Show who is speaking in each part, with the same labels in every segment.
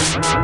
Speaker 1: you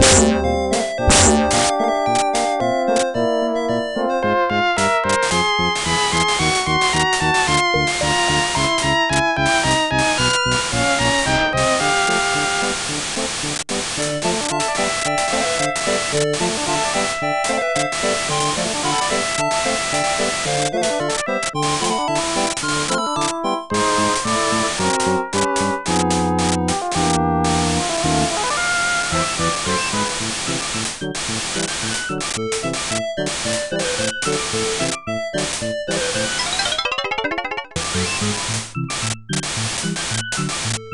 Speaker 1: Pfft. Thank you.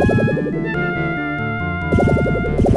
Speaker 2: you